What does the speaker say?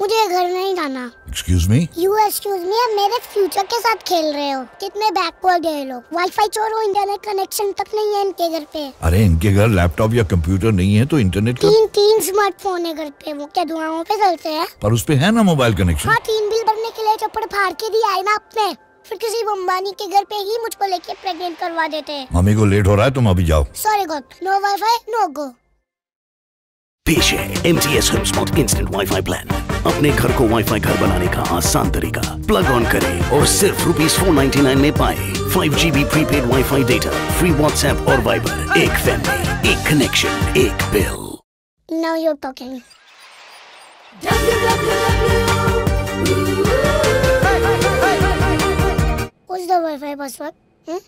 मुझे घर नहीं जाना। Excuse me you excuse me आप मेरे फ्यूचर के साथ खेल रहे हो। कितने बैकवर्ड है लोग। वाईफाई चोर हो इंटरनेट कनेक्शन तक नहीं है इनके घर पे। अरे इनके घर लैपटॉप या कंप्यूटर नहीं है तो इंटरनेट का तीन तीन स्मार्टफ़ोन है घर पे। वो क्या दुआओं पे चलते हैं? पर उस पे है ना मोबाइल कनेक्शन हाँ तीन बिल भरने के लिए चप्पड़ फाड़ के दिया है ना आपने। फिर किसी अंबानी के घर पे ही मुझको लेके प्रेग्नेंट करवा देते हैं। मम्मी को लेट हो रहा है तुम अभी जाओ। Sorry god no wifi no go पेश है M T S home instant wifi plan अपने घर को वाईफाई घर बनाने का आसान तरीका प्लग ऑन करें और सिर्फ़ रुपीस फोर नाइन्टी नाइन में पाए five G B prepaid wifi data free WhatsApp और वाइबर एक फैमिली एक कनेक्शन एक bill now you talking What's the Wi-Fi password? Hmm?